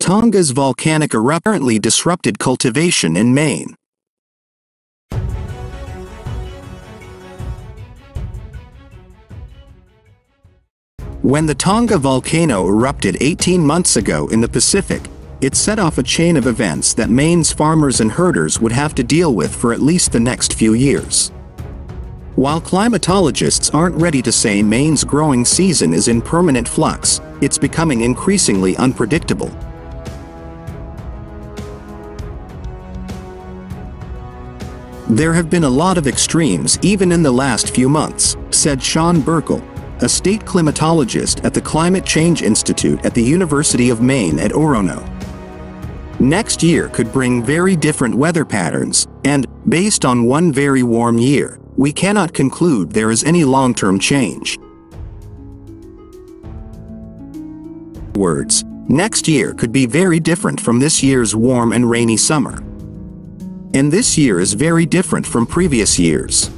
Tonga's volcanic eruption disrupted cultivation in Maine. When the Tonga volcano erupted 18 months ago in the Pacific, it set off a chain of events that Maine's farmers and herders would have to deal with for at least the next few years. While climatologists aren't ready to say Maine's growing season is in permanent flux, it's becoming increasingly unpredictable. There have been a lot of extremes even in the last few months, said Sean Birkel, a state climatologist at the Climate Change Institute at the University of Maine at Orono. Next year could bring very different weather patterns, and, based on one very warm year, we cannot conclude there is any long-term change. Words, next year could be very different from this year's warm and rainy summer. And this year is very different from previous years.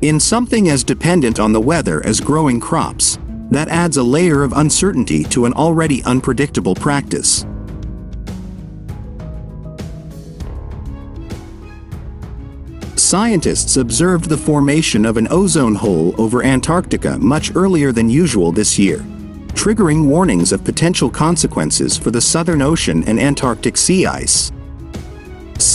In something as dependent on the weather as growing crops, that adds a layer of uncertainty to an already unpredictable practice. Scientists observed the formation of an ozone hole over Antarctica much earlier than usual this year, triggering warnings of potential consequences for the Southern Ocean and Antarctic sea ice.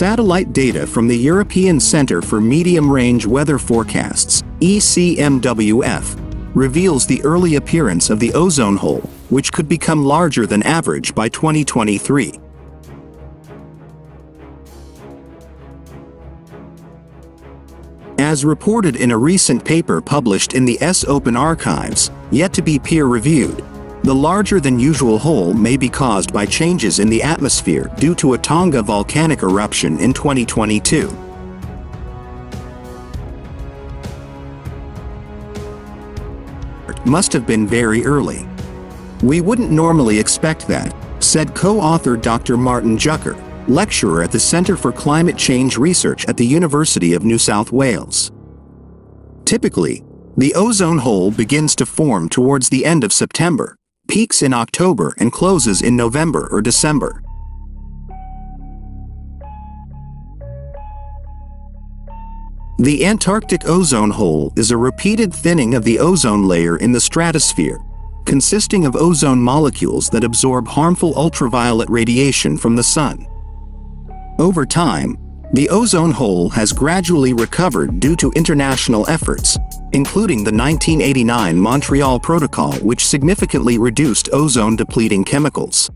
Satellite data from the European Centre for Medium-Range Weather Forecasts, ECMWF, reveals the early appearance of the ozone hole, which could become larger than average by 2023. As reported in a recent paper published in the ESS Open Archives, yet to be peer-reviewed, the larger-than-usual hole may be caused by changes in the atmosphere due to a Tonga volcanic eruption in 2022. Must have been very early. We wouldn't normally expect that, said co-author Dr. Martin Jucker, lecturer at the Center for Climate Change Research at the University of New South Wales. Typically, the ozone hole begins to form towards the end of September, peaks in October and closes in November or December. The Antarctic ozone hole is a repeated thinning of the ozone layer in the stratosphere, consisting of ozone molecules that absorb harmful ultraviolet radiation from the sun. Over time, the ozone hole has gradually recovered due to international efforts, including the 1989 Montreal Protocol which significantly reduced ozone-depleting chemicals.